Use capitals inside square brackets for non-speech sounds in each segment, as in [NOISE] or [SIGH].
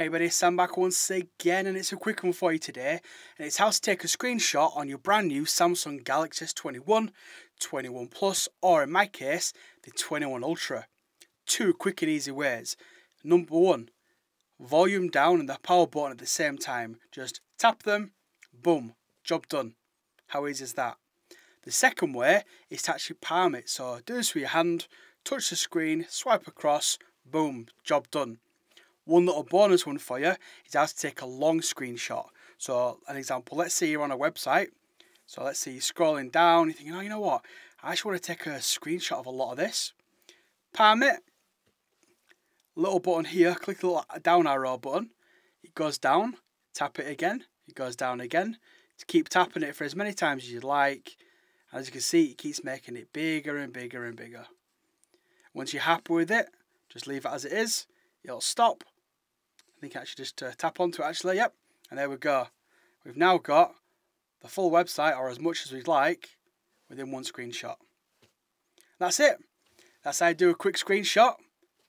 Hey buddy, Sam back once again and it's a quick one for you today and it's how to take a screenshot on your brand new Samsung Galaxy S21, 21 Plus or in my case the 21 Ultra. Two quick and easy ways. Number one, volume down and the power button at the same time. Just tap them, boom, job done. How easy is that? The second way is to actually palm it. So do this with your hand, touch the screen, swipe across, boom, job done. One little bonus one for you is how to take a long screenshot. So an example, let's say you're on a website. So let's say you're scrolling down, you're thinking, oh, you know what? I actually want to take a screenshot of a lot of this. Palm it. Little button here, click the little down arrow button. It goes down, tap it again, it goes down again. To keep tapping it for as many times as you'd like. As you can see, it keeps making it bigger and bigger and bigger. Once you're happy with it, just leave it as it is. It'll stop I think actually just uh, tap onto it actually, yep, and there we go. We've now got the full website, or as much as we'd like, within one screenshot. That's it. That's how I do a quick screenshot.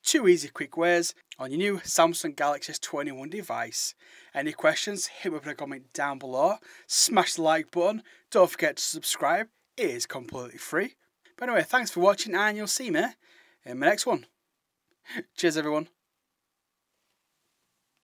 Two easy quick ways on your new Samsung Galaxy S21 device. Any questions, hit me with a comment down below. Smash the like button. Don't forget to subscribe. It is completely free. But anyway, thanks for watching and you'll see me in my next one. [LAUGHS] Cheers everyone.